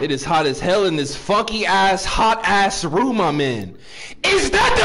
It is hot as hell in this funky ass, hot ass room I'm in. Is that the